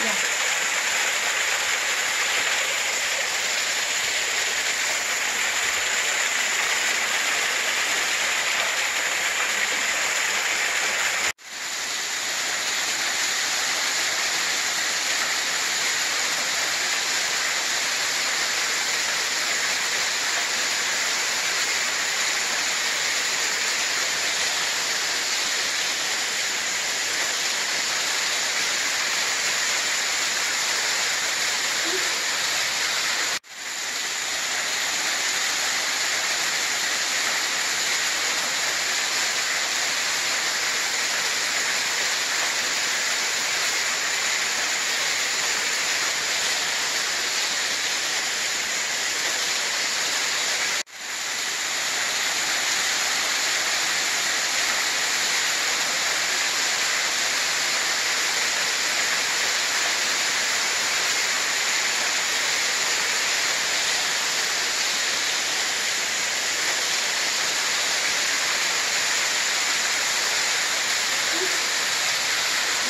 Venga.